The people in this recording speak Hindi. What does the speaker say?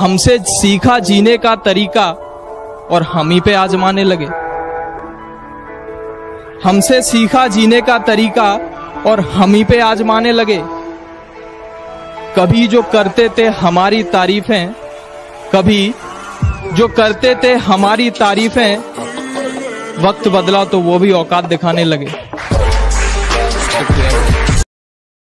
हमसे सीखा जीने का तरीका और हम ही पे आजमाने लगे। हमसे सीखा जीने का तरीका और हम ही पे आजमाने लगे। कभी जो करते थे हमारी तारीफें, कभी जो करते थे हमारी तारीफें, वक्त बदला तो वो भी औकात दिखाने लगे।